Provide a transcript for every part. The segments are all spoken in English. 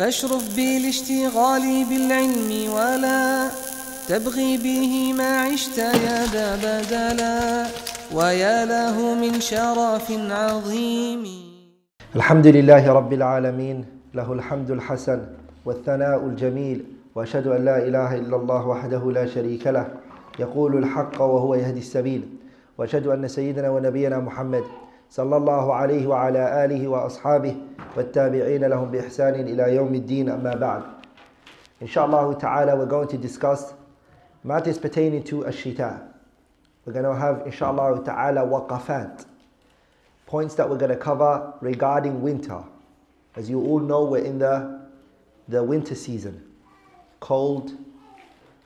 فاشرف بالاشتغال بالعلم ولا تبغي به ما عشت يا ذا بدلا ويا له من شرف عظيم. الحمد لله رب العالمين له الحمد الحسن والثناء الجميل وأشهد أن لا إله إلا الله وحده لا شريك له يقول الحق وهو يهدي السبيل وأشهد أن سيدنا ونبينا محمد صلى الله عليه وعلى اله واصحابه والتابعين لهم باحسان الى يوم الدين اما بعد Inshallah ta'ala we're going to discuss matters pertaining to Ashita. We're going to have inshallah ta'ala waqafat points that we're going to cover regarding winter. As you all know, we're in the, the winter season, cold,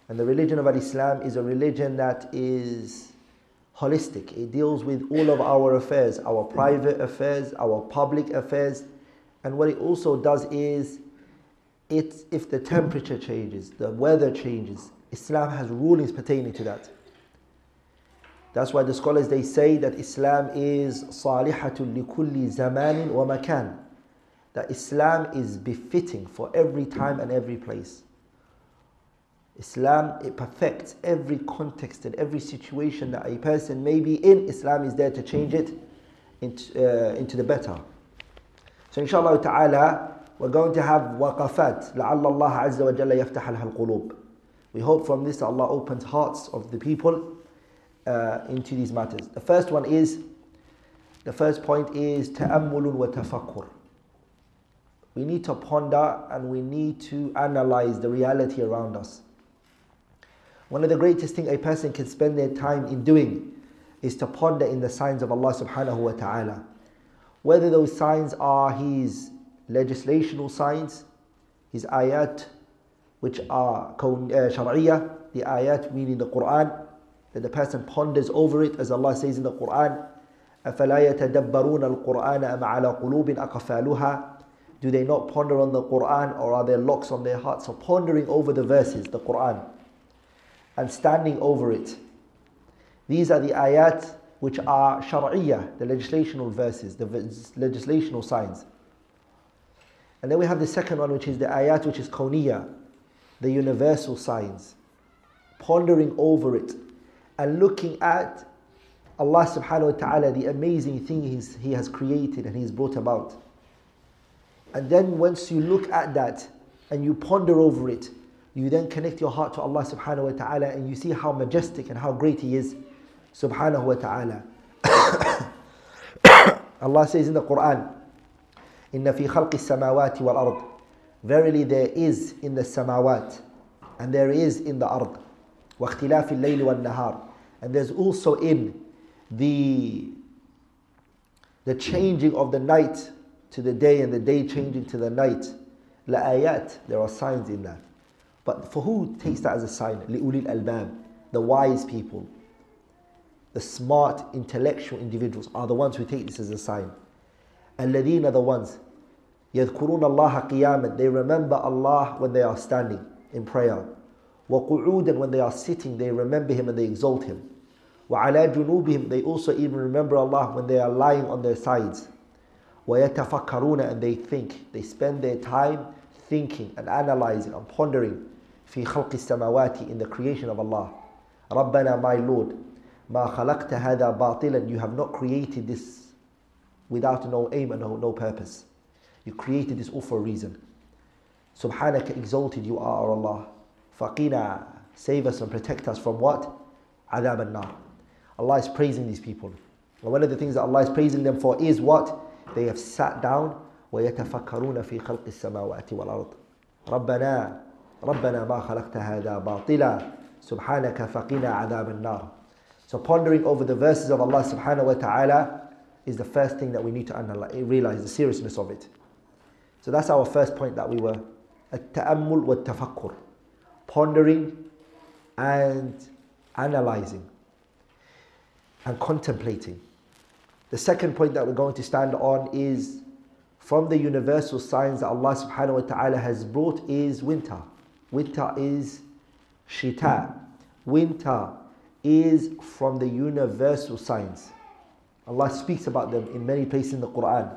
and the religion of Islam is a religion that is holistic. It deals with all of our affairs, our private affairs, our public affairs, and what it also does is, it, if the temperature changes, the weather changes, Islam has rulings pertaining to that. That's why the scholars they say that Islam is likulli zamanin wa makan. That Islam is befitting for every time and every place. Islam it perfects every context and every situation that a person may be in. Islam is there to change it into, uh, into the better. So inshallah ta'ala we're going to have waqafat. لعل الله عز وجل يفتح لها القلوب. We hope from this that Allah opens hearts of the people uh, into these matters. The first one is, the first point is ta'ammulun wa tafakkur. We need to ponder and we need to analyze the reality around us. One of the greatest things a person can spend their time in doing is to ponder in the signs of Allah subhanahu wa ta'ala. Whether those signs are His legislational signs, His ayat, which are uh, shar'iyah, the ayat meaning the Quran, that the person ponders over it as Allah says in the Quran أَفَلَا يَتَدَبَّرُونَ الْقُرْآنَ أَمْ عَلَى قُلُوبٍ أَقْفَالُهَا Do they not ponder on the Quran or are there locks on their hearts? So pondering over the verses, the Quran and standing over it. These are the ayat which are shar'iyah, the legislational verses, the legislational signs. And then we have the second one which is the ayat which is kawniyah, the universal signs. Pondering over it and looking at Allah subhanahu wa ta'ala, the amazing thing he's, He has created and He's brought about. And then once you look at that and you ponder over it, you then connect your heart to Allah subhanahu wa ta'ala and you see how majestic and how great He is subhanahu wa ta'ala. Allah says in the Quran, إن في خلق السماوات والأرض Verily there is in the samawat and there is in the ard واختلاف الليل والنهار and there's also in the the changing of the night to the day and the day changing to the night لآيات there are signs in that but for who takes that as a sign لأولي الألباب the wise people the smart intellectual individuals are the ones who take this as a sign الذين are the ones يذكرون الله قياما they remember Allah when they are standing in prayer وَقُعُودًا When they are sitting, they remember Him and they exalt Him. وَعَلَى جُنُوبِهِمْ They also even remember Allah when they are lying on their sides. وَيَتَفَكَّرُونَ And they think. They spend their time thinking and analyzing and pondering في خلق السماوات in the creation of Allah. رَبَّنَا my Lord ما خلقت هذا باطلا You have not created this without no aim and no, no purpose. You created this all for a reason. Subhanaka exalted you are Allah. Faqina, save us and protect us from what? Adab al-nar. Allah is praising these people. And one of the things that Allah is praising them for is what? They have sat down ويتفكرون في خلق السماوات والأرض ربنا ربنا ما خلقت هذا باطلا سبحانك فقنا عذاب النار So pondering over the verses of Allah subhanahu wa ta'ala is the first thing that we need to analyze, realize the seriousness of it. So that's our first point that we were التأمل والتفكر pondering and analyzing and contemplating. The second point that we're going to stand on is from the universal signs that Allah subhanahu wa ta'ala has brought is winter. Winter is shita. Winter is from the universal signs. Allah speaks about them in many places in the Quran.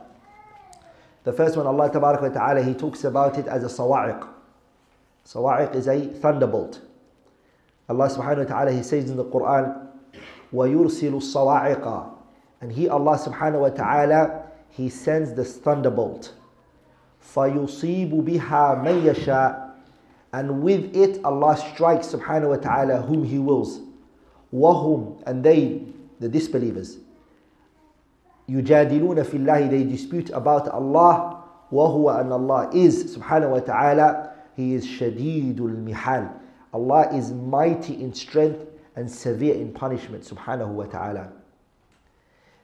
The first one, Allah Tabarak wa Ta'ala, He talks about it as a sawa'iq. Sawa'iq is a thunderbolt. Allah subhanahu wa ta'ala, He says in the Quran, وَيُرْسِلُ الصَّوَاعِقَ And He, Allah subhanahu wa ta'ala, He sends this thunderbolt. فَيُصِيبُ بِهَا مَن يَشَاءُ And with it, Allah strikes subhanahu wa ta'ala whom He wills. وَهُمْ And they, the disbelievers, يجادلون في الله they dispute about Allah وهو أن Allah is subhanahu wa ta'ala he is شديد المحال Allah is mighty in strength and severe in punishment subhanahu wa ta'ala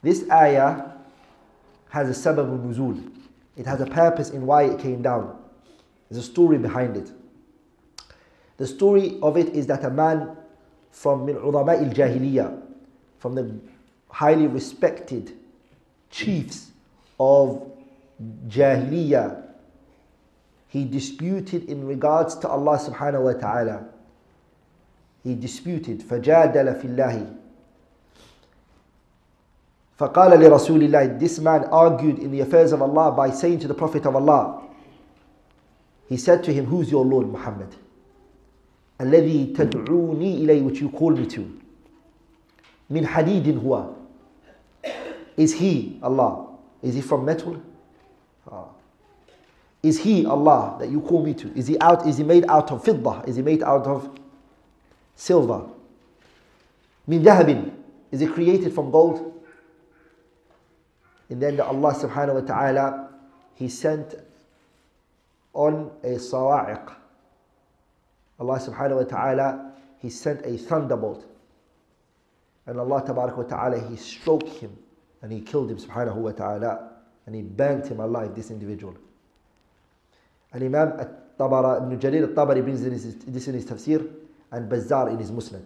this ayah has a sabab nuzul it has a purpose in why it came down there's a story behind it the story of it is that a man from min ulama al-jahiliyyah from the highly respected chiefs of Jahiliyyah, he disputed in regards to Allah subhanahu wa ta'ala. He disputed, فَجَادَلَ فِي اللَّهِ فقال لرسول الله This man argued in the affairs of Allah by saying to the Prophet of Allah, he said to him, Who's your Lord Muhammad? الذي تدعوني إليه which you call me to. من حديد هو is He Allah? Is He from metal? Ah. Is He Allah that you call me to? Is He out? Is He made out of fiddah? Is He made out of silver? Min dahabin? Is He created from gold? And then the Allah subhanahu wa ta'ala, He sent on a sawa'iq. Allah subhanahu wa ta'ala, He sent a thunderbolt. And Allah tabarak wa ta'ala, He stroked him and he killed him subhanahu wa ta'ala and he burnt him alive, this individual. And Imam Tabara, Ibn Jarir al-Tabari brings this in his tafsir and Bazzar in his Musnad.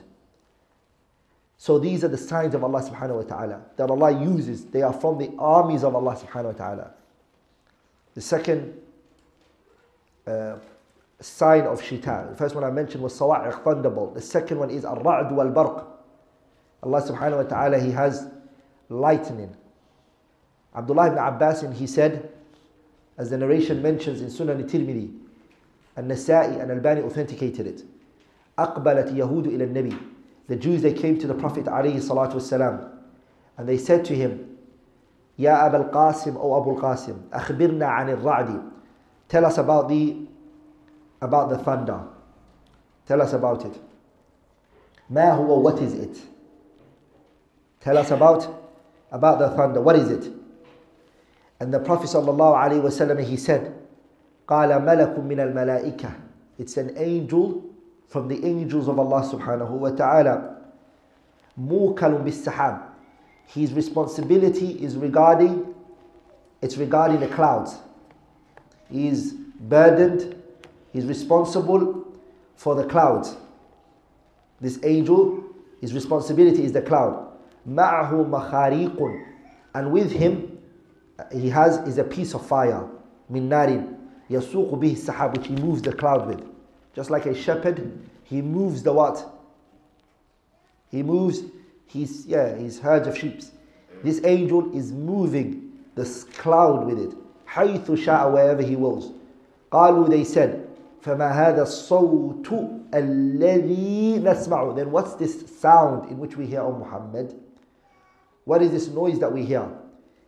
So these are the signs of Allah subhanahu wa ta'ala that Allah uses. They are from the armies of Allah subhanahu wa ta'ala. The second uh, sign of shita. The first one I mentioned was sawa'iq, thunderbolt. The second one is ar-ra'd wal-barq. Allah subhanahu wa ta'ala, He has lightning. Abdullah ibn Abbas, and he said, as the narration mentions in Sunan al-Tirmidhi, An-Nasa'i and Albani authenticated it. أقبلت يهود إلى النبي The Jews, they came to the Prophet عليه الصلاة والسلام and they said to him, يا أبا القاسم أو أبو القاسم أخبرنا عن الرعد Tell us about the about the thunder. Tell us about it. ما هو, what is it? Tell us about about the thunder. What is it? And the Prophet ﷺ, he said, قال ملك من الملائكة It's an angel from the angels of Allah subhanahu wa ta'ala. موكل بالسحاب His responsibility is regarding, it's regarding the clouds. He is burdened, he's responsible for the clouds. This angel, his responsibility is the cloud. معه مخاريق and with him he has is a piece of fire من نار يسوق به السحاب which he moves the cloud with just like a shepherd he moves the what he moves his yeah his herds of sheep this angel is moving this cloud with it حيث شاء wherever he wills قالوا they said فما هذا الصوت الذي نسمعه then what's this sound in which we hear O Muhammad what is this noise that we hear?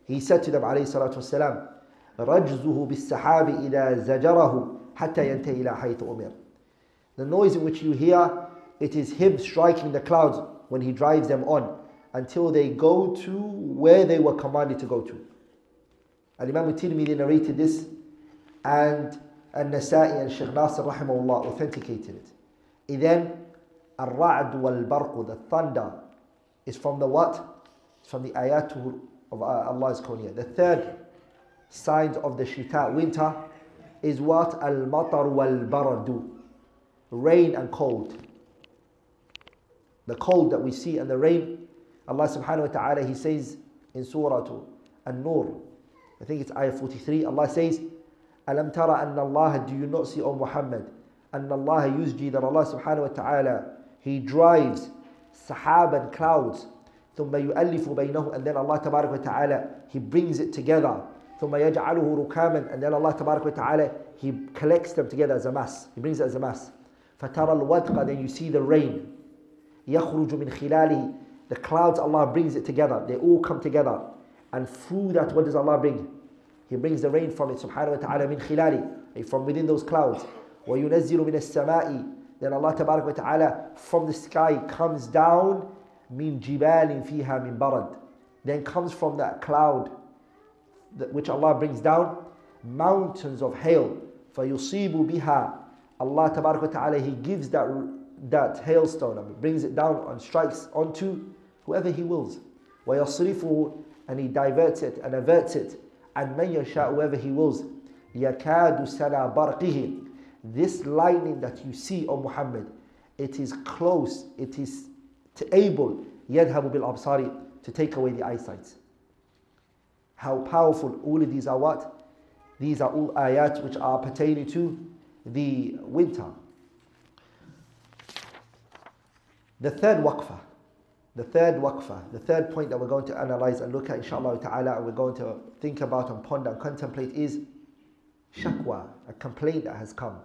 He said to them, عليه الصلاة والسلام, رجزه بالسحاب إذا زجره حتى ينتهي إلى حيث أمر. The noise in which you hear, it is him striking the clouds when he drives them on until they go to where they were commanded to go to. Al-Imam al-Tirmidhi narrated this and an-Nasa'i and Shaykh Nasir rahimahullah authenticated it. Then, Ar-Ra'd wal-Barq, the thunder, is from the what? from the ayat of uh, Allah's kawniyah. The third sign of the shita, winter, is what? Al-matar wal-baradu. Rain and cold. The cold that we see and the rain, Allah subhanahu wa ta'ala, He says in Surah An-Nur, I think it's ayah 43, Allah says, Alam tara anna Allah, do you not see, O Muhammad, anna Allah yusji, that Allah subhanahu wa ta'ala, He drives sahab and clouds ثم يؤلف بينه and then Allah تبارك وتعالى He brings it together ثم يجعله ركاما and then Allah تبارك وتعالى He collects them together as a mass He brings it as a mass فترى الودق then you see the rain يخرج من خلاله the clouds Allah brings it together they all come together and through that what does Allah bring He brings the rain from it سبحانه وتعالى من خلاله from within those clouds وينزل من السماء then Allah تبارك وتعالى from the sky comes down من جبال فيها من برد then comes from that cloud that which Allah brings down mountains of hail فيصيب بها Allah تبارك وتعالى He gives that, that hailstone I mean, brings it down and strikes onto whoever He wills ويصرفه and He diverts it and averts it and من يشاء whoever He wills يكاد سنا برقه this lightning that you see, O Muhammad, it is close, it is to able, يذهب بالأبصار, to take away the eyesight. How powerful all of these are what? These are all ayat which are pertaining to the winter. The third waqfa, the third waqfa, the third point that we're going to analyze and look at inshallah ta'ala and we're going to think about and ponder and contemplate is shakwa, a complaint that has come.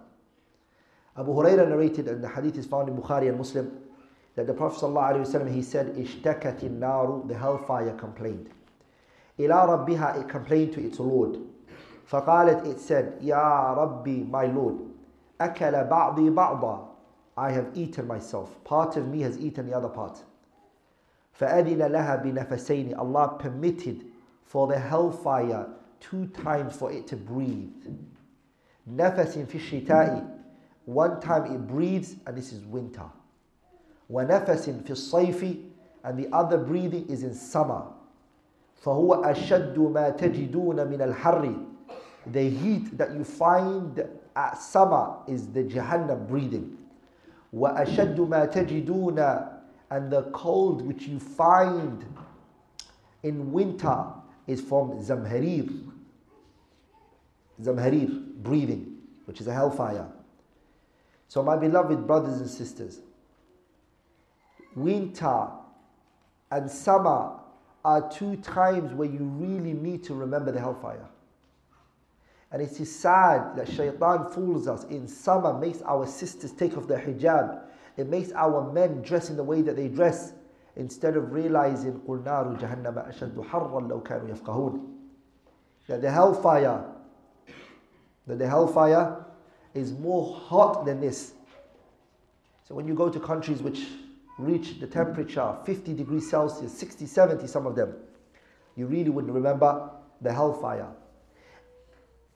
Abu Huraira narrated, and the hadith is found in Bukhari and Muslim, that the Prophet ﷺ, he said, Ishtakat naru, the hellfire complained. Ila rabbiha, it complained to its Lord. فقالت, it said, Ya Rabbi, my Lord, أكل بعضي بعضا, I have eaten myself. Part of me has eaten the other part. فأذن لها بنفسين, Allah permitted for the hellfire two times for it to breathe. نفس في الشتاء one time it breathes, and this is winter. وَنَفَسٍ فِي الصَّيْفِ And the other breathing is in summer. فَهُوَ أَشَدُّ مَا تَجِدُونَ مِنَ الْحَرِّ The heat that you find at summer is the Jahannam breathing. وَأَشَدُّ مَا تَجِدُونَ and the cold which you find in winter is from Zamharir. Zamharir, breathing, which is a hellfire. So, my beloved brothers and sisters, winter and summer are two times where you really need to remember the hellfire. And it is sad that shaitan fools us. In summer, makes our sisters take off their hijab. It makes our men dress in the way that they dress. Instead of realizing, قُلْ نَارُ جَهَنَّمَ أَشَدُّ حَرًّا لَوْ كَانُوا يَفْقَهُونَ That the hellfire, that the hellfire is more hot than this. So when you go to countries which reach the temperature 50 degrees Celsius, 60, 70, some of them, you really would remember the hellfire.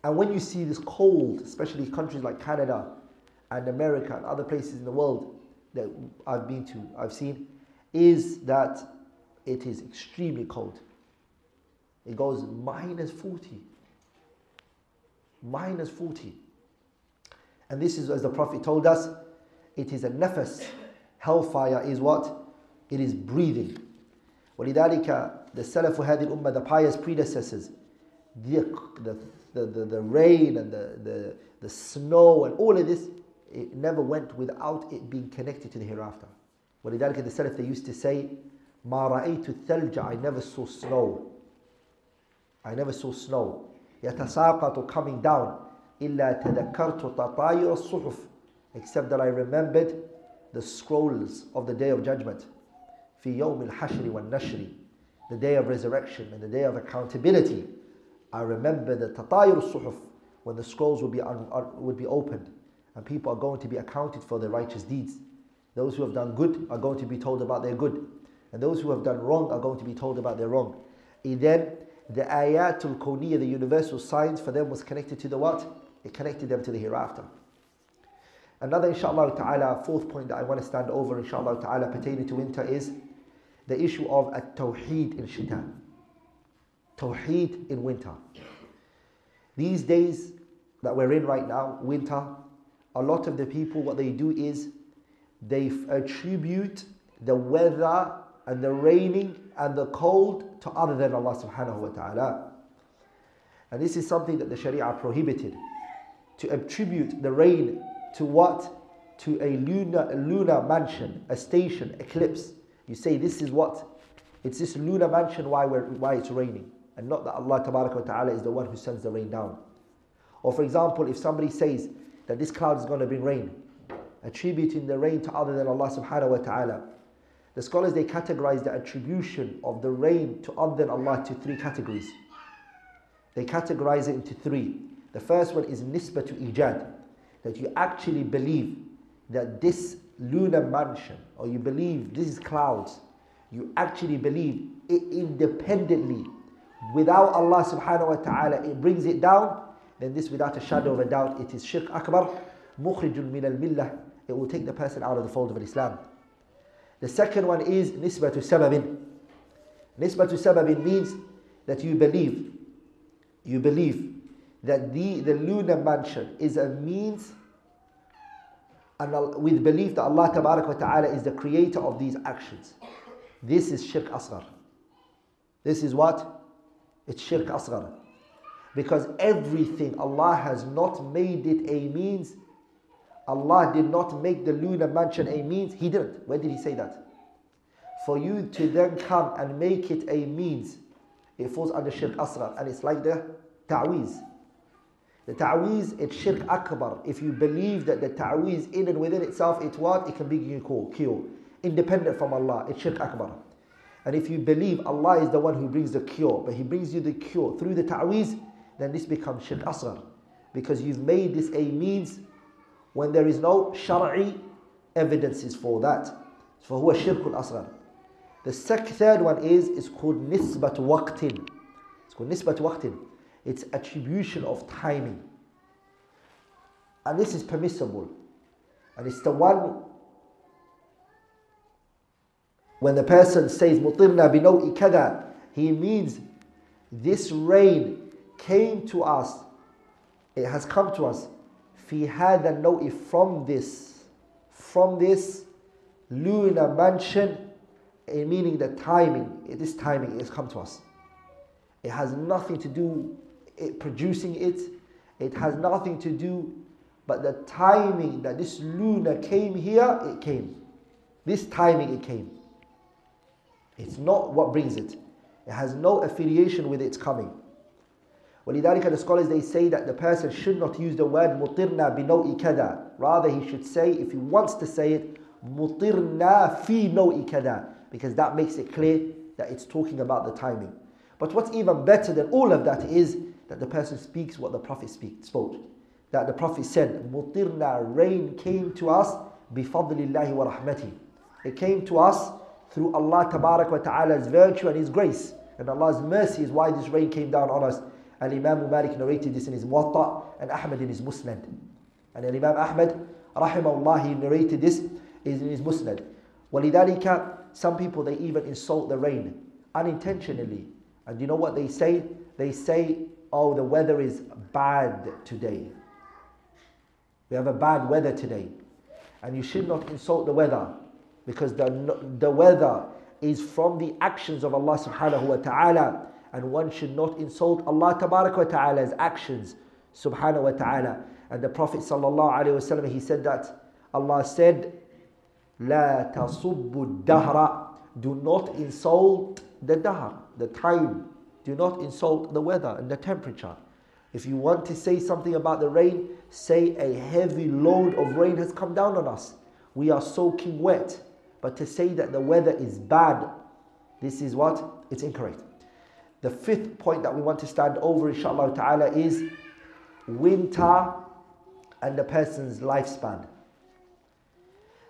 And when you see this cold, especially countries like Canada and America and other places in the world that I've been to, I've seen, is that it is extremely cold. It goes minus 40. Minus 40. And this is, as the Prophet told us, it is a nafas. Hellfire is what? It is breathing. ولذلك the Salaf هذه الأمة, the pious predecessors, the, the, the, the, the rain and the, the, the snow and all of this, it never went without it being connected to the hereafter. ولذلك the Salaf they used to say, ما رأيت الثلج I never saw snow. I never saw snow. يتساقط coming down إلا تذكرت تطاير الصحف except that I remembered the scrolls of the day of judgment في يوم الحشر والنشر the day of resurrection and the day of accountability I remember the تطاير الصحف when the scrolls would be, un, would be opened and people are going to be accounted for their righteous deeds those who have done good are going to be told about their good and those who have done wrong are going to be told about their wrong and then the ayatul kawniyya the universal signs for them was connected to the what it connected them to the hereafter. Another, inshallah ta'ala, fourth point that I want to stand over, inshallah ta'ala, pertaining to winter is the issue of at tawheed in shita. Tawheed in winter. These days that we're in right now, winter, a lot of the people, what they do is they attribute the weather and the raining and the cold to other than Allah subhanahu wa ta'ala. And this is something that the Sharia prohibited to attribute the rain to what? To a lunar, a lunar mansion, a station, eclipse. You say this is what? It's this lunar mansion why, we're, why it's raining. and not that Allah Ta'ala is the one who sends the rain down. Or for example, if somebody says that this cloud is going to bring rain, attributing the rain to other than Allah subhanahu wa ta'ala. The scholars they categorize the attribution of the rain to other than Allah to three categories. They categorize it into three. The first one is nisba to ijad, that you actually believe that this lunar mansion, or you believe this is clouds, you actually believe it independently, without Allah subhanahu wa ta'ala, it brings it down, then this without a shadow of a doubt, it is shirk akbar, mukhrijun min al-millah, it will take the person out of the fold of Islam. The second one is nisbatu sababin. Nisbatu sababin means that you believe, you believe that the, the lunar mansion is a means and with belief that Allah Ta'ala is the creator of these actions. This is shirk asghar. This is what? It's shirk asghar. Because everything Allah has not made it a means. Allah did not make the lunar mansion a means. He didn't. Where did He say that? For you to then come and make it a means, it falls under shirk asghar. And it's like the ta'weez. The ta'weez, it's shirk akbar. If you believe that the ta'weez in and within itself, it what? It can be cure. Independent from Allah, it's shirk akbar. And if you believe Allah is the one who brings the cure, but He brings you the cure through the ta'weez, then this becomes shirk asghar. Because you've made this a means when there is no shar'i evidences for that. So huwa shirkul asghar. The second, third one is, is called nisbat waqtin. It's called nisbat waqtin. It's attribution of timing. And this is permissible. And it's the one when the person says mutirna binawi kada, he means this rain came to us, it has come to us, fi hada nawi from this, from this lunar mansion, eh, meaning the timing, this timing has come to us. It has nothing to do it, producing it. It has nothing to do, but the timing that this lunar came here, it came. This timing it came. It's not what brings it. It has no affiliation with its coming. ولذلك the scholars they say that the person should not use the word mutirna بنوء كذا. Rather he should say, if he wants to say it, mutirna fi نوء كذا. Because that makes it clear that it's talking about the timing. But what's even better than all of that is that the person speaks what the Prophet speak, spoke. That the Prophet said, Mutirna, rain came to us bifadlillahi wa rahmati. It came to us through Allah wa ta'ala's virtue and His grace. And Allah's mercy is why this rain came down on us. And Imam Malik narrated this in his Muwatta and Ahmad in his Musnad. And Imam Ahmad, rahimahullah, he narrated this in his Musnad. وَلِذَلِكَ Some people, they even insult the rain unintentionally. And you know what they say? They say oh, the weather is bad today. We have a bad weather today. And you should not insult the weather because the, the weather is from the actions of Allah subhanahu wa ta'ala. And one should not insult Allah tabarak wa ta'ala's actions subhanahu wa ta'ala. And the Prophet sallallahu alayhi wasallam he said that Allah said, لا تصب الدهر Do not insult the dahr, the time do not insult the weather and the temperature. If you want to say something about the rain, say a heavy load of rain has come down on us. We are soaking wet. But to say that the weather is bad, this is what? It's incorrect. The fifth point that we want to stand over, inshallah ta'ala, is winter and the person's lifespan.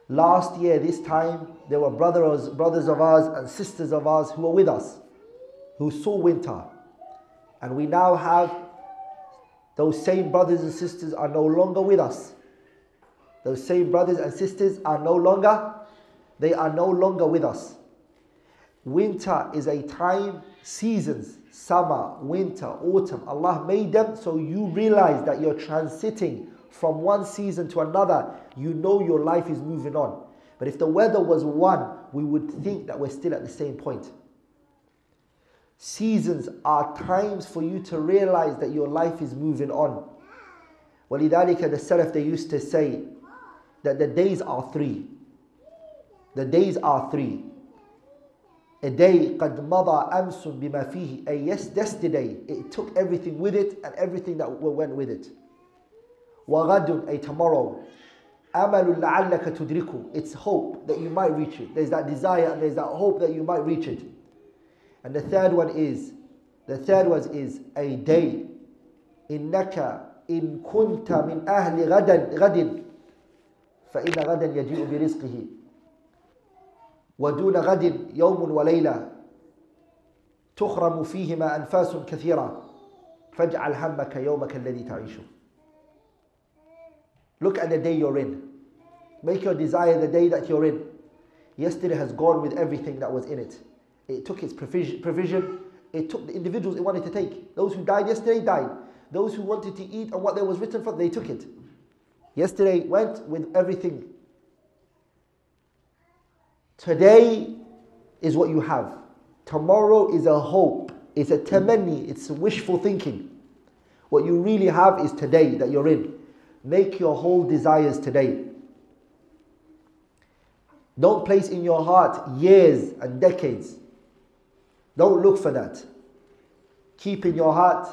Last year, this time, there were brothers, brothers of ours and sisters of ours who were with us who saw winter. And we now have those same brothers and sisters are no longer with us. Those same brothers and sisters are no longer, they are no longer with us. Winter is a time, seasons, summer, winter, autumn. Allah made them so you realize that you're transiting from one season to another. You know your life is moving on. But if the weather was one, we would think that we're still at the same point. Seasons are times for you to realize that your life is moving on. ولذلك the Salaf they used to say that the days are three. The days are three. A day قد مضى أمس بما فيه. A yes, yesterday, it took everything with it and everything that went with it. وغد, a tomorrow. أمل لعلك تدركه. It's hope that you might reach it. There's that desire and there's that hope that you might reach it. And the third one is, the third one is a day. إنك إن كنت من أهل غد غد فإن غدا يجيء برزقه ودون غد يوم وليلة تخرم فيهما أنفاس كثيرة فاجعل همك يومك الذي تعيشه Look at the day you're in. Make your desire the day that you're in. Yesterday has gone with everything that was in it. It took its provision. It took the individuals it wanted to take. Those who died yesterday died. Those who wanted to eat and what there was written for, they took it. Yesterday went with everything. Today is what you have. Tomorrow is a hope. It's a tamanni. It's wishful thinking. What you really have is today that you're in. Make your whole desires today. Don't place in your heart years and decades. Don't look for that. Keep in your heart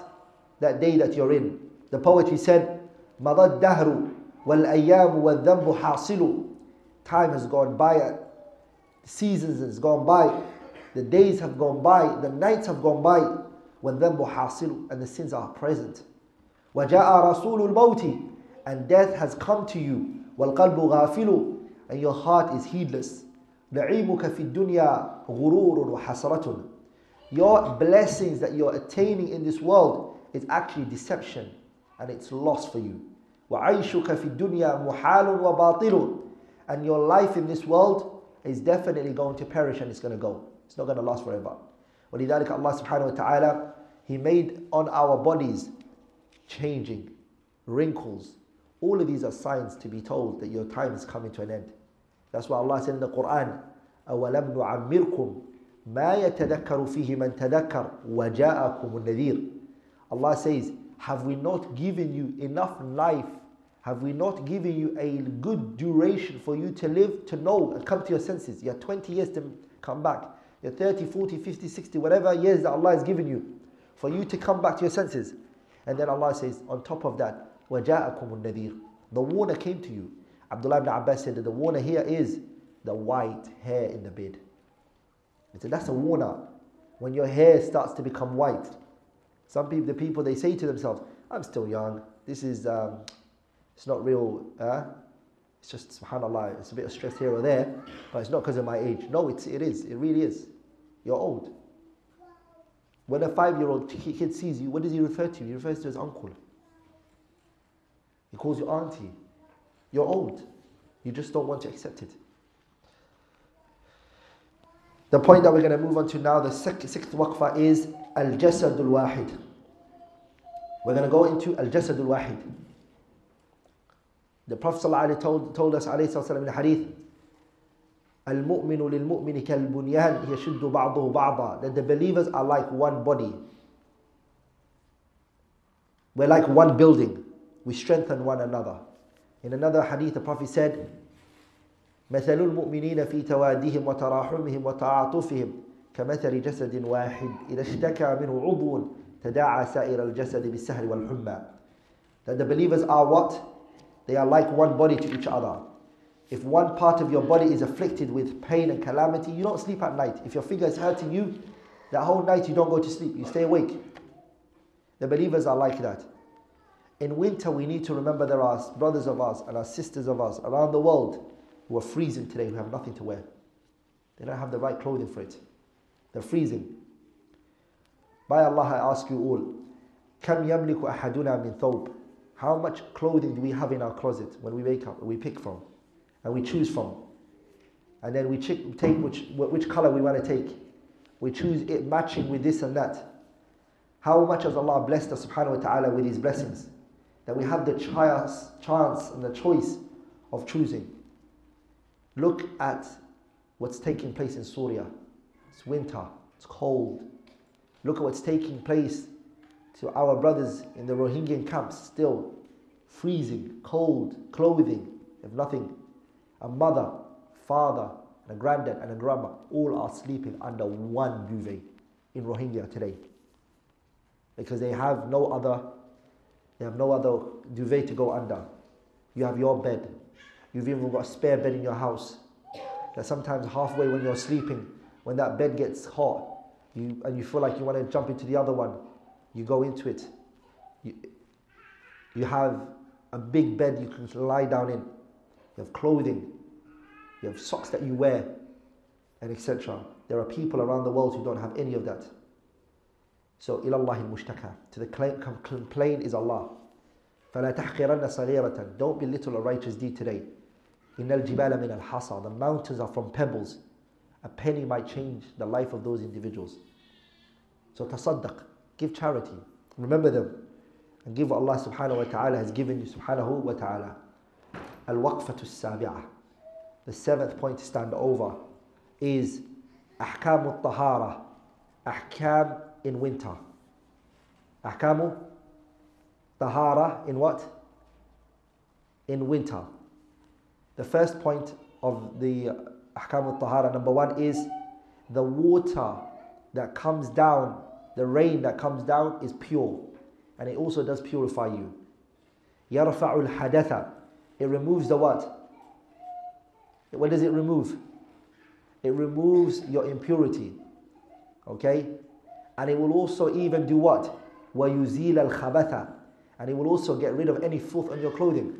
that day that you're in. The poetry said, مضى الدهر والأيام والذنب حاصل. Time has gone by, the seasons has gone by, the days have gone by, the nights have gone by, والذنب حاصل, and the sins are present. وجاء رسول الموت, and death has come to you. والقلب غافل, and your heart is heedless. نعيمك في الدنيا غرور وحسرة. Your blessings that you're attaining in this world is actually deception and it's loss for you. وعيشك في الدنيا محال وباطل and your life in this world is definitely going to perish and it's going to go. It's not going to last forever. ولذلك Allah subhanahu wa ta'ala He made on our bodies changing, wrinkles. All of these are signs to be told that your time is coming to an end. That's why Allah said in the Quran, أَوَلَمْ نُعَمِّرْكُمْ ما يتذكر فيه من تذكر وجاءكم النذير Allah says have we not given you enough life have we not given you a good duration for you to live to know and come to your senses you have 20 years to come back you have 30 40 50 60 whatever years that Allah has given you for you to come back to your senses and then Allah says on top of that وجاءكم النذير the warner came to you Abdullah ibn Abbas said that the warner here is the white hair in the beard he said, that's a warner. When your hair starts to become white. Some people, the people, they say to themselves, I'm still young. This is, um, it's not real. Uh, it's just, subhanAllah, it's a bit of stress here or there, but it's not because of my age. No, it's, it is. It really is. You're old. When a five-year-old kid sees you, what does he refer to? He refers to his uncle. He calls you auntie. You're old. You just don't want to accept it. The point that we're going to move on to now, the sixth waqfa is Al Jasad al Wahid. We're going to go into Al Jasad al Wahid. The Prophet ﷺ told, told us in the hadith, المؤمن للمؤمن كالبنيان يشد بعضه بعضا that the believers are like one body we're like one building we strengthen one another in another hadith the prophet said مثل المؤمنين في توادهم وتراحمهم وتعاطفهم كمثل جسد واحد إذا اشتكى منه عضو تداعى سائر الجسد بالسهل والحمى That the believers are what? They are like one body to each other. If one part of your body is afflicted with pain and calamity, you don't sleep at night. If your finger is hurting you, that whole night you don't go to sleep, you stay awake. The believers are like that. In winter, we need to remember there are brothers of us and our sisters of us around the world who are freezing today, who have nothing to wear. They don't have the right clothing for it. They're freezing. By Allah, I ask you all, كم يملك أحدنا من ثوب? how much clothing do we have in our closet when we wake up we pick from and we choose from? And then we take which, which color we want to take. We choose it matching with this and that. How much has Allah blessed us subhanahu wa ta'ala with His blessings? That we have the chance, chance and the choice of choosing. Look at what's taking place in Syria. It's winter, it's cold. Look at what's taking place to our brothers in the Rohingya camps, still freezing, cold, clothing, if nothing. A mother, father, and a granddad and a grandma all are sleeping under one duvet in Rohingya today. Because they have no other they have no other duvet to go under. You have your bed. You've even got a spare bed in your house. That sometimes halfway when you're sleeping, when that bed gets hot, you and you feel like you want to jump into the other one, you go into it. You, you have a big bed you can lie down in. You have clothing. You have socks that you wear, and etc. There are people around the world who don't have any of that. So, ilallahi mushtaka. To the complaint is Allah. فلا تحقرن صغيرة. Don't belittle a righteous deed today. إن الجبال من الحصى. The mountains are from pebbles. A penny might change the life of those individuals. So tasaddaq. Give charity. Remember them. And give what Allah subhanahu wa ta'ala has given you subhanahu wa ta'ala. Al-waqfatu sabi'ah. The seventh point to stand over is ahkamu tahara. Ahkam in winter. Ahkamu tahara in what? In winter. The first point of the ahkamu tahara number one is the water that comes down the rain that comes down is pure. And it also does purify you. يرفع الحدث. It removes the what? What does it remove? It removes your impurity. Okay? And it will also even do what? وَيُزِيلَ الْخَبَثَ And it will also get rid of any filth on your clothing.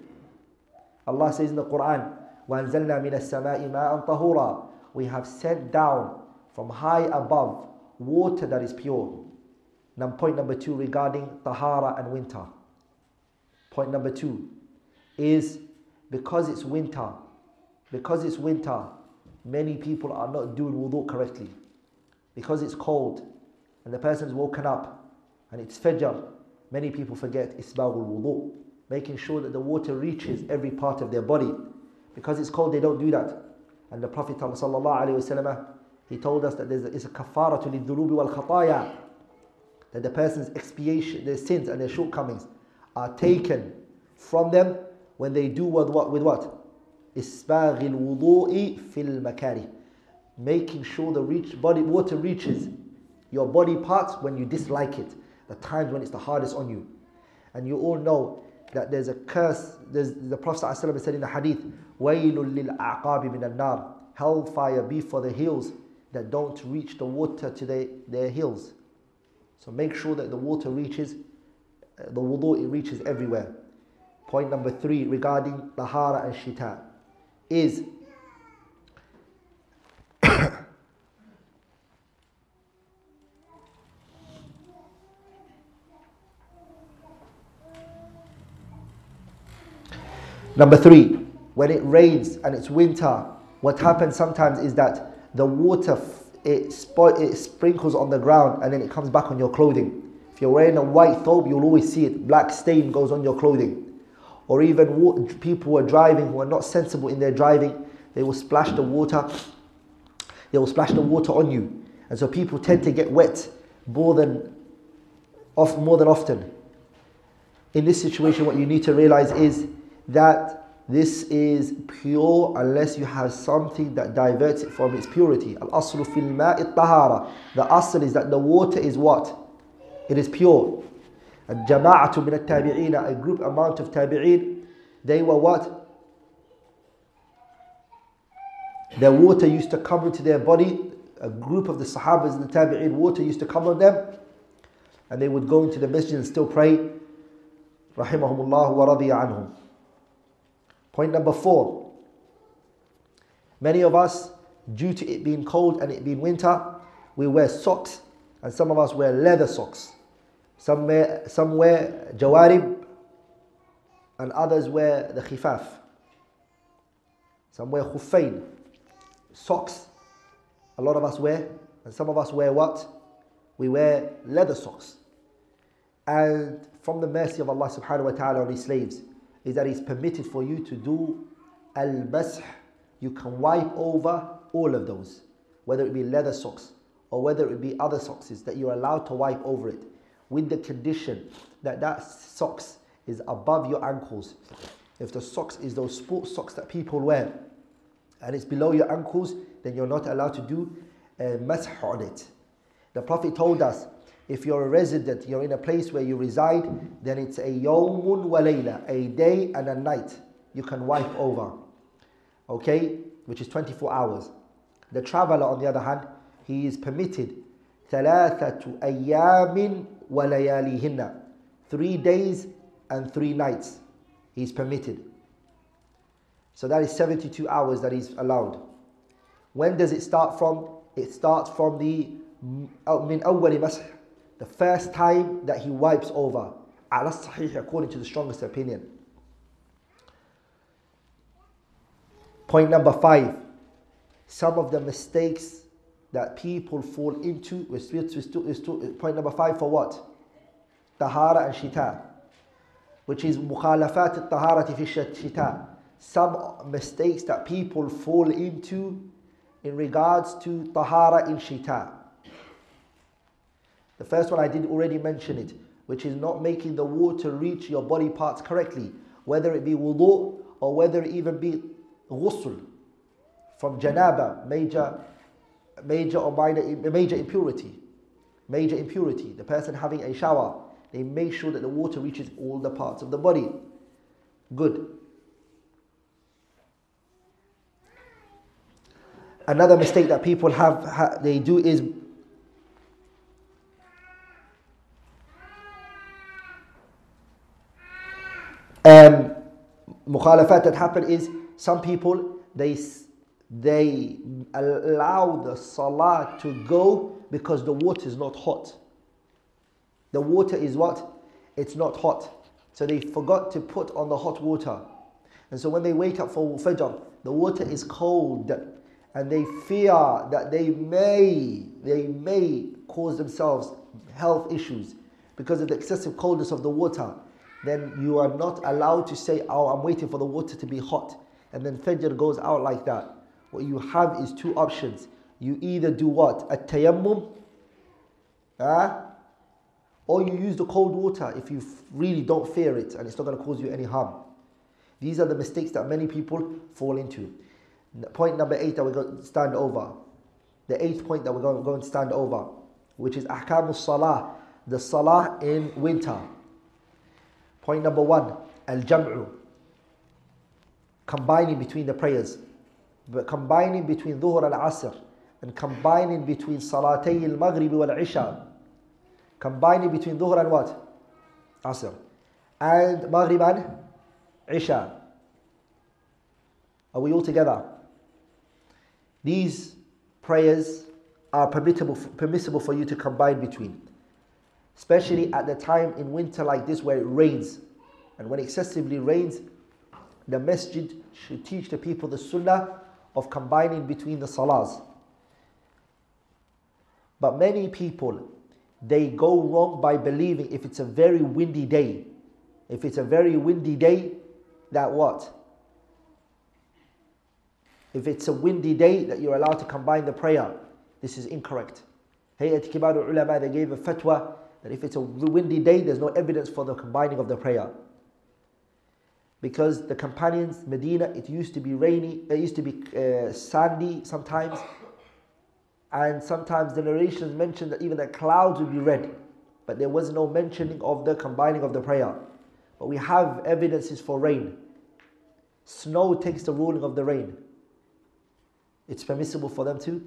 Allah says in the Quran, وَأَنزَلْنَا مِنَ السَّمَاءِ مَاءً طَهُورًا We have sent down from high above water that is pure. Now point number two regarding tahara and winter. Point number two is because it's winter, because it's winter, many people are not doing wudu correctly. Because it's cold, and the person's woken up and it's Fajr, many people forget Isbaghul wudu, making sure that the water reaches every part of their body. Because it's cold, they don't do that. And the Prophet ﷺ, he told us that there's it's a kafara to lidhurubi wal khataya, that the person's expiation, their sins and their shortcomings are taken from them when they do with what? With what? Isbaghil wudu'i fil makari. Making sure the reach, body water reaches your body parts when you dislike it, the times when it's the hardest on you. And you all know that there's a curse, there's, the Prophet ﷺ said in the hadith, وَيْلٌ لِلْأَعْقَابِ مِنَ النَّارِ Hellfire be for the hills that don't reach the water to their, their hills. So make sure that the water reaches, uh, the wudu, it reaches everywhere. Point number three regarding Tahara and Shita is Number three, when it rains and it's winter, what happens sometimes is that the water it, spo- it sprinkles on the ground and then it comes back on your clothing. If you're wearing a white thobe, you'll always see it. Black stain goes on your clothing. Or even people who are driving who are not sensible in their driving, they will splash the water. They will splash the water on you, and so people tend to get wet more than off more than often. In this situation, what you need to realize is that this is pure unless you have something that diverts it from its purity. Al-aslu fil ma'i tahara. The asl is that the water is what? It is pure. Al-jama'atu min al-tabi'een, a group amount of tabi'een, they were what? Their water used to come into their body. A group of the Sahabas and the Tabi'een, water used to come on them. And they would go into the masjid and still pray. Rahimahumullah wa radiya anhum. Point number four. Many of us, due to it being cold and it being winter, we wear socks and some of us wear leather socks. Some wear, some wear jawarib and others wear the khifaf. Some wear khuffain. Socks, a lot of us wear, and some of us wear what? We wear leather socks. And from the mercy of Allah subhanahu wa ta'ala on His slaves, is that it's permitted for you to do al-mash. You can wipe over all of those, whether it be leather socks or whether it be other socks, that you're allowed to wipe over it with the condition that that socks is above your ankles. If the socks is those sports socks that people wear, and it's below your ankles, then you're not allowed to do mash on it. The Prophet told us if you're a resident, you're in a place where you reside, then it's a yawmun wa a day and a night you can wipe over. Okay? Which is 24 hours. The traveler, on the other hand, he is permitted ثلاثة أيام ولياليهن Three days and three nights. He's permitted. So that is 72 hours that he's allowed. When does it start from? It starts from the من أول مسح the first time that he wipes over. Ala sahih, according to the strongest opinion. Point number five some of the mistakes that people fall into with point number five for what? Tahara and Shita, which is mukhalafat taharati fi shita. Some mistakes that people fall into in regards to Tahara in Shita. The first one I did already mention it, which is not making the water reach your body parts correctly, whether it be wudu or whether it even be ghusl from janaba, major, major or minor, major impurity, major impurity. The person having a shower, they make sure that the water reaches all the parts of the body. Good. Another mistake that people have, they do is um, mukhalafat that happen is some people they they allow the salah to go because the water is not hot. The water is what? It's not hot. So they forgot to put on the hot water. And so when they wake up for Fajr, the water is cold and they fear that they may, they may cause themselves health issues because of the excessive coldness of the water then you are not allowed to say, Oh, I'm waiting for the water to be hot. And then Fajr goes out like that. What you have is two options. You either do what? A tayammum, ah, or you use the cold water if you really don't fear it and it's not going to cause you any harm. These are the mistakes that many people fall into. Point number eight that we're going to stand over. The eighth point that we're going to stand over, which is ahkam salah, the salah in winter. Point number one, al-jam'u. Combining between the prayers. But combining between dhuhr al-asr and combining between salatay al-maghrib wal-isha. Combining between dhuhr and what? Asr. And maghrib and isha. Are we all together? These prayers are permissible, permissible for you to combine between especially at the time in winter like this where it rains. And when excessively rains, the masjid should teach the people the sunnah of combining between the salahs. But many people, they go wrong by believing if it's a very windy day, if it's a very windy day, that what? If it's a windy day, that you're allowed to combine the prayer. This is incorrect. Hayat Kibar ulama, they gave a fatwa if it's a windy day, there's no evidence for the combining of the prayer. Because the companions, Medina, it used to be rainy, it used to be uh, sandy sometimes, and sometimes the narrations mention that even the clouds would be red, but there was no mentioning of the combining of the prayer. But we have evidences for rain. Snow takes the ruling of the rain. It's permissible for them to.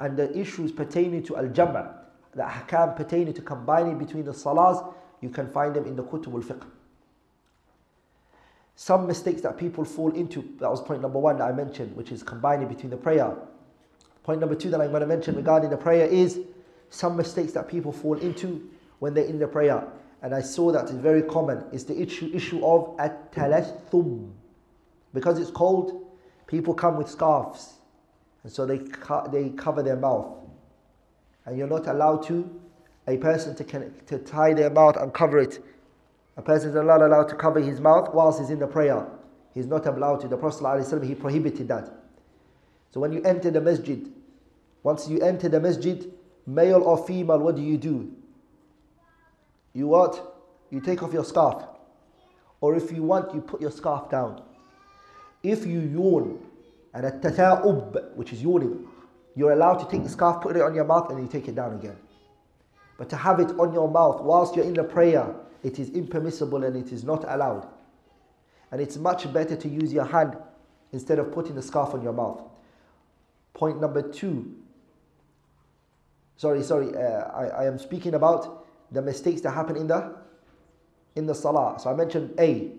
And the issues pertaining to al jama, the ahkam pertaining to combining between the salahs, you can find them in the kutub al-fiqh. Some mistakes that people fall into, that was point number one that I mentioned, which is combining between the prayer. Point number two that I'm going to mention regarding the prayer is some mistakes that people fall into when they're in the prayer. And I saw that is very common. It's the issue, issue of at-talathum. Because it's cold, people come with scarves. And so they, they cover their mouth and you're not allowed to, a person to, to tie their mouth and cover it. A person is not allowed to cover his mouth whilst he's in the prayer. He's not allowed to. The Prophet ﷺ, he prohibited that. So when you enter the masjid, once you enter the masjid, male or female, what do you do? You what? You take off your scarf. Or if you want, you put your scarf down. If you yawn And a tatha'ub, which is yawning. You're allowed to take the scarf, put it on your mouth, and you take it down again. But to have it on your mouth whilst you're in the prayer, it is impermissible and it is not allowed. And it's much better to use your hand instead of putting the scarf on your mouth. Point number two. Sorry, sorry, uh, I, I am speaking about the mistakes that happen in the in the salah. So I mentioned A.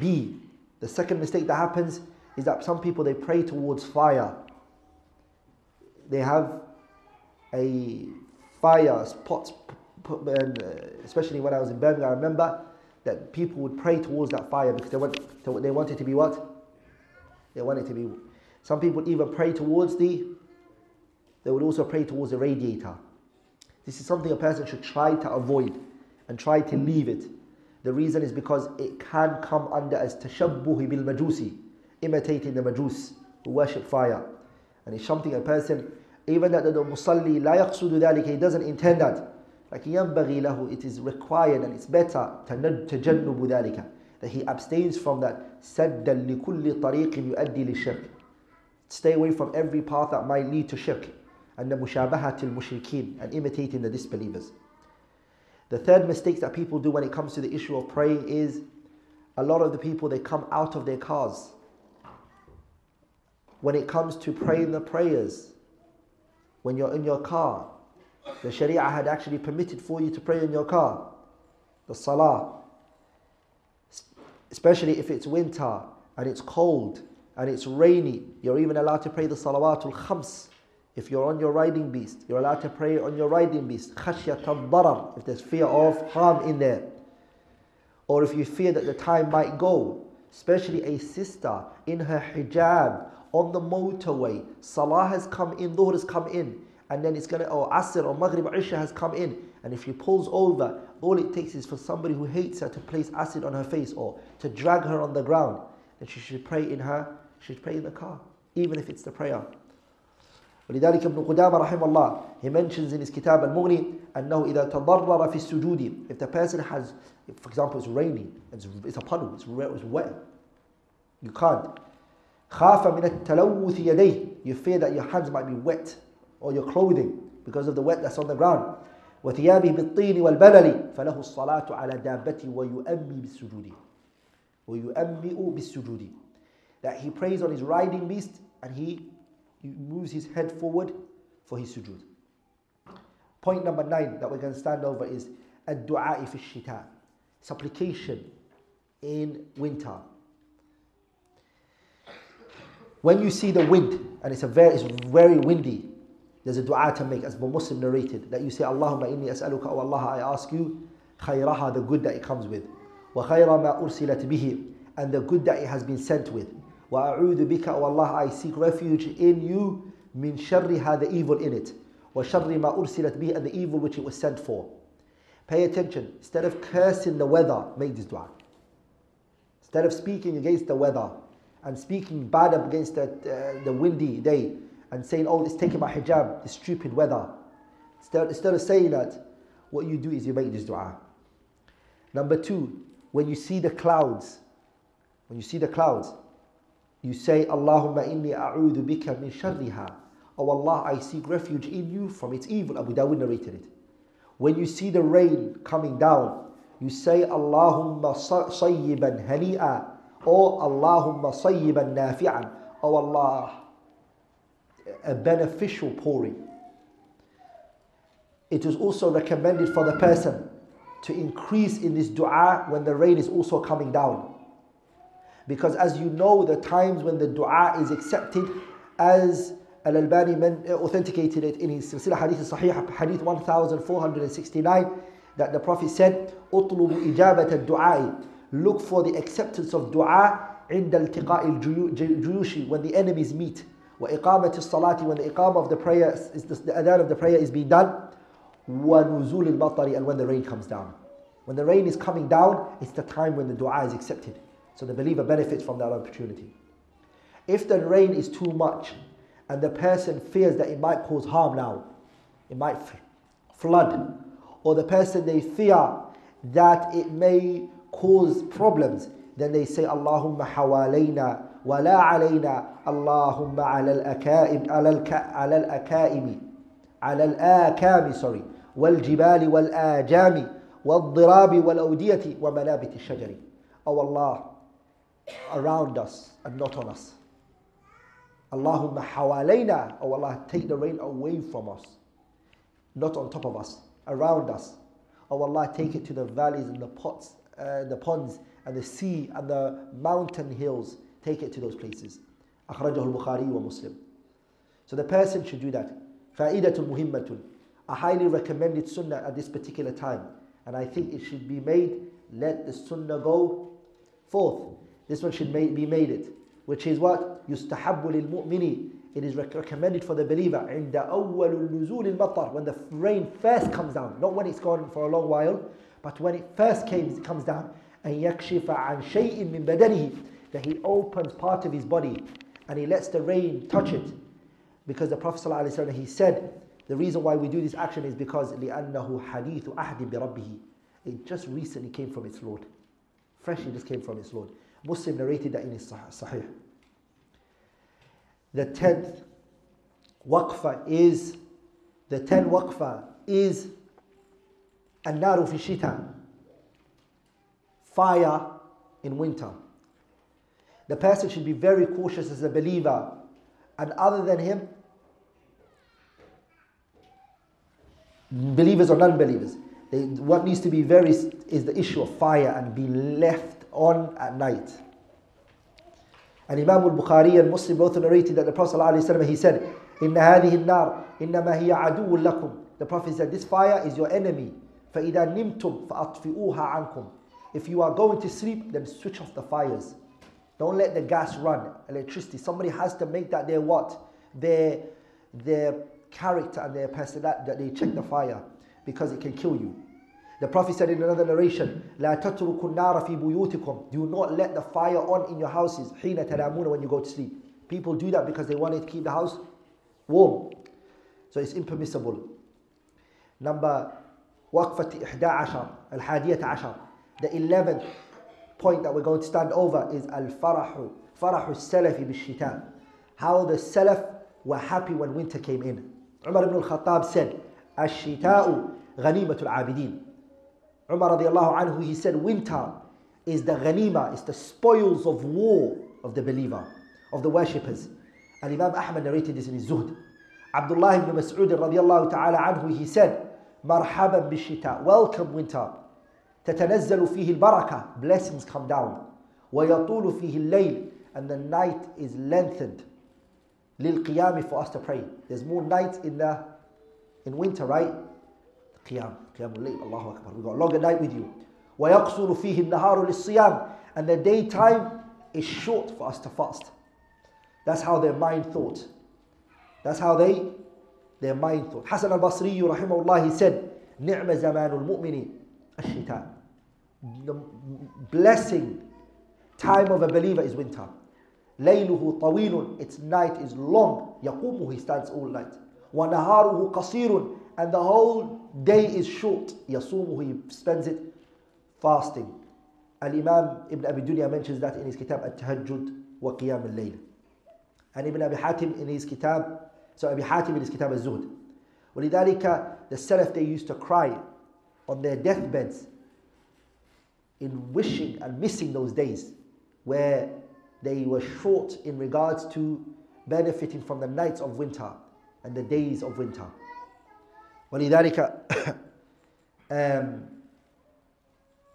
B. The second mistake that happens is that some people they pray towards fire. They have a fire spots, and uh, especially when I was in Birmingham, I remember that people would pray towards that fire because they want they wanted to be what? They wanted to be. Some people even pray towards the. They would also pray towards the radiator. This is something a person should try to avoid and try to leave it. The reason is because it can come under as tashabbuhi bil majusi, imitating the majus who worship fire. And it's something a person, even that the musalli la yaqsudu dhalika, he doesn't intend that. Like ينبغي له, it is required and it's better تجنب ذلك that he abstains from that سدا لكل طريق يؤدي للشرك stay away from every path that might lead to shirk and the mushabahat al-mushrikeen and imitating the disbelievers the third mistake that people do when it comes to the issue of praying is a lot of the people they come out of their cars when it comes to praying the prayers when you're in your car the Sharia had actually permitted for you to pray in your car. The Salah. Especially if it's winter and it's cold and it's rainy, you're even allowed to pray the Salawatul Khams. If you're on your riding beast, you're allowed to pray on your riding beast. Khashyat darar if there's fear of harm in there. Or if you fear that the time might go, especially a sister in her hijab on the motorway, Salah has come in, Dhuhr has come in and then it's gonna, or Asr or Maghrib or Isha has come in, and if she pulls over, all it takes is for somebody who hates her to place acid on her face or to drag her on the ground, then she should pray in her, she should pray in the car, even if it's the prayer. ولذلك ابن قدامة رحمه الله he mentions in his kitab al-Mughni أنه إذا تضرر في السجود if the person has for example it's raining it's, it's a puddle it's, it's wet you can't خاف من التلوث يديه you fear that your hands might be wet or your clothing because of the wet that's on the ground وثيابه بالطين والبلل فله الصلاة على دابته ويؤمي بالسجود ويؤمئ بالسجود that he prays on his riding beast and he, he moves his head forward for his sujood. Point number nine that we're going to stand over is الدعاء في الشتاء supplication in winter. when you see the wind and it's a very it's very windy, there's a dua to make, as Muslim narrated, that you say, Allahumma inni as'aluka, O Allah, I ask you, khayraha, the good that it comes with. Wa khayra ma ursilat bihi, and the good that it has been sent with. Wa a'udhu bika, O Allah, I seek refuge in you, min sharriha, the evil in it. Wa sharri ma ursilat bihi, and the evil which it was sent for. Pay attention. Instead of cursing the weather, make this dua. Instead of speaking against the weather and speaking bad up against the, uh, the windy day, and saying, oh, it's taking my hijab, this stupid weather. Instead, instead of saying that, what you do is you make this dua. Number two, when you see the clouds, when you see the clouds, you say, Allahumma inni a'udhu bika min sharriha. Oh Allah, I seek refuge in you from its evil. Abu Dawud narrated it. When you see the rain coming down, you say, Allahumma sayyiban hani'a. O Allahumma sayyiban nafi'an. O Allah, a beneficial pouring. It is also recommended for the person to increase in this dua when the rain is also coming down. Because as you know, the times when the dua is accepted, as Al Albani uh, authenticated it in his Silsila Hadith Sahih, Hadith 1469, that the Prophet said, Look for the acceptance of dua عند التقاء الجيوش when the enemies meet. وإقامة الصلاة when the iqamah of the prayer is the, the adhan of the prayer is being done ونزول المطر and when the rain comes down when the rain is coming down it's the time when the dua is accepted so the believer benefits from that opportunity if the rain is too much and the person fears that it might cause harm now it might flood or the person they fear that it may cause problems, then they say, Allahumma hawalayna wa la alayna, Allahumma ala al-akaim, ala al-akaimi, ala al-akami, sorry, wal-jibali wal-ajami, wal-dirabi wal-awdiyati wa manabit shajari. Oh Allah, around us and not on us. Allahumma hawalayna, oh Allah, take the rain away from us, not on top of us, around us. Oh Allah, take it to the valleys and the pots uh, the ponds and the sea and the mountain hills take it to those places أخرجه البخاري ومسلم So the person should do that فائدة مهمة I highly recommend it sunnah at this particular time and I think it should be made let the sunnah go forth this one should be made it which is what يستحب للمؤمن it is recommended for the believer عند أول النزول المطر when the rain first comes down not when it's gone for a long while but when it first came, it comes down أن يكشف عن شيء من بدنه that he opens part of his body and he lets the rain touch it because the Prophet ﷺ, he said the reason why we do this action is because لأنه حديث أحد بربه it just recently came from its Lord freshly just came from its Lord Muslim narrated that in his Sahih the tenth waqfa is the ten waqfa is النار في الشتاء fire in winter the person should be very cautious as a believer and other than him believers or non-believers they, what needs to be very is the issue of fire and be left on at night and Imam al-Bukhari and Muslim both narrated that the Prophet ﷺ, he said إن هذه النار إنما هي عدو لكم the Prophet said this fire is your enemy فإذا نمتم فأطفئوها عنكم if you are going to sleep then switch off the fires don't let the gas run electricity somebody has to make that their what their their character and their personality that they check the fire because it can kill you the Prophet said in another narration, لا تتركوا النار في بيوتكم. Do not let the fire on in your houses. حين تنامون when you go to sleep. People do that because they want to keep the house warm. So it's impermissible. Number وقفة إحدى عشر الحادية عشر. The 11th point that we're going to stand over is الفرح فرح السلف بالشتاء. How the Salaf were happy when winter came in. Umar ibn al-Khattab said, الشتاء غنيمة العابدين. Umar radiallahu anhu, he said, winter is the ghanima, is the spoils of war of the believer, of the worshippers. Imam Ahmad narrated this in his Zuhd. Abdullah ibn Mas'ud radiallahu ta'ala anhu, he said, مرحبا بالشتاء, welcome winter. تتنزل فيه البركة, blessings come down. ويطول فيه الليل, and the night is lengthened. للقيام for us to pray. There's more nights in the in winter, right? قيام قيام الليل الله أكبر we got a longer night with you ويقصر فيه النهار للصيام and the daytime is short for us to fast that's how their mind thought that's how they their mind thought حسن البصري رحمه الله he said نعم زمان المؤمن الشتاء the blessing time of a believer is winter ليله طويل its night is long يقوم he stands all night ونهاره قصير and the whole day is short. Yasumu, he spends it fasting. Al-Imam Ibn Abi Dunya mentions that in his kitab At-Tahajjud wa Qiyam al-Layl. And Ibn Abi Hatim in his kitab, so Abi Hatim in his kitab Al-Zuhd. ولذلك the Salaf they used to cry on their deathbeds in wishing and missing those days where they were short in regards to benefiting from the nights of winter and the days of winter. ولذلك um,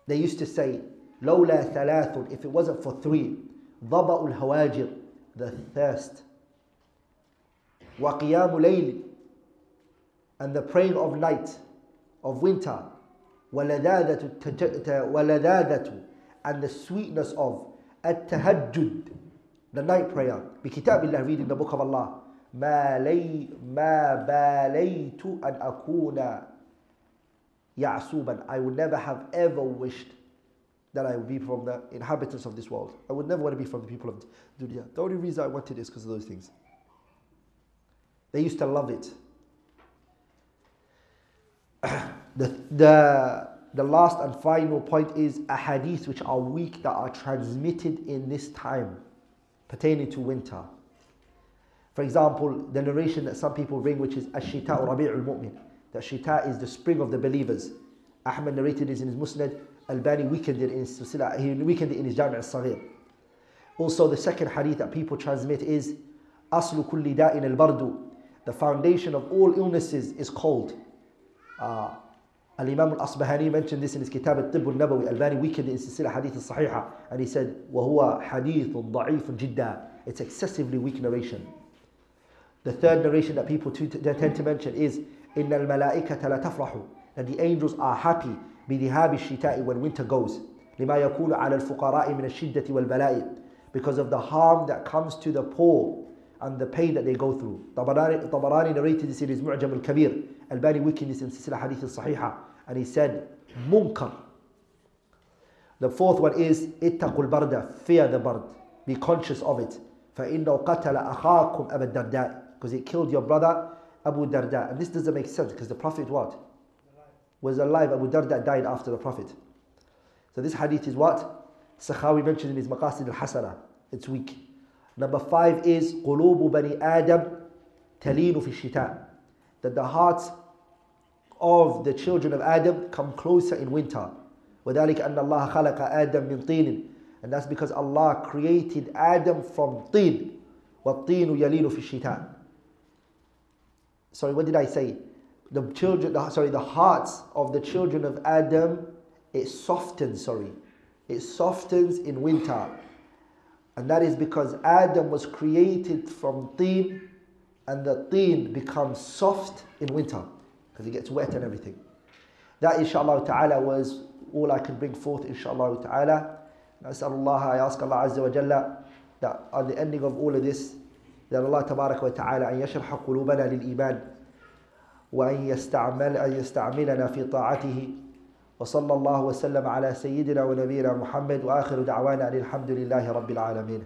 they used to say لولا ثلاث if it wasn't for three ضبأ الهواجر the thirst وقيام ليل and the praying of night of winter ولذاذة ولذاذة and the sweetness of التهجد the night prayer بكتاب الله reading the book of Allah ما لي ما باليت أن أكون يعصوبا I would never have ever wished that I would be from the inhabitants of this world. I would never want to be from the people of dunya. The only reason I wanted is because of those things. They used to love it. the, the, the last and final point is a hadith which are weak that are transmitted in this time. pertaining to winter. For example, the narration that some people bring, which is Ashita or Rabi'ul Mu'min, that Shita is the spring of the believers. Ahmad narrated this in his Musnad, Albani weakened it in his he weakened it in his Jami' al-Saghir. Also, the second hadith that people transmit is Aslu kulli da'in al-bardu the foundation of all illnesses is cold. Uh, Al Imam Al Asbahani mentioned this in his Kitab Al Tibb Al Nabawi. Albani weakened in Silsila Hadith Al Sahiha, and he said, وَهُوَ حَدِيثٌ ضَعِيفٌ جِدًّا It's excessively weak narration. The third narration that people tend to mention is, إِنَّ الْمَلَائِكَةَ لَتَفْرَحُ And the angels are happy بِذِهَابِ الشِّتَاءِ when winter goes. لِمَا يَكُونُ عَلَى الْفُقَرَاءِ مِنَ الشِّدَّةِ وَالْبَلَاءِ Because of the harm that comes to the poor and the pain that they go through. Tabarani, Tabarani narrated this in his Mu'jam al-Kabir, Albani witnessed in Silsila Hadith al-Sahiha, and he said, Munkar. The fourth one is, Ittaqul barda, fear the bird. be conscious of it. فَإِنَّهُ قَتَلَ أَخَاكُمْ أَبَا الدَّرْدَاءِ Because it killed your brother, Abu Darda. And this doesn't make sense, because the Prophet what? Was alive, Abu Darda died after the Prophet. So this hadith is what? Sakhawi mentioned in his Maqasid al-Hasana. It's weak. Number five is قلوب بني آدم تلين في الشتاء. That the hearts of the children of Adam come closer in winter. وذلك أن الله خلق آدم من طين and that's because Allah created Adam from طين والطين يلين في الشتاء sorry what did I say the children the, sorry the hearts of the children of Adam it softens sorry it softens in winter and that is because Adam was created from teen and the teen becomes soft in winter because it gets wet and everything that inshallah ta'ala was all I can bring forth inshallah ta'ala نسأل الله I ask Allah Azza wa Jalla that at the ending of all of this that Allah تبارك وتعالى أن يشرح قلوبنا للإيمان وأن يستعمل أن يستعملنا في طاعته وصلى الله وسلم على سيدنا ونبينا محمد وآخر دعوانا أن الحمد لله رب العالمين.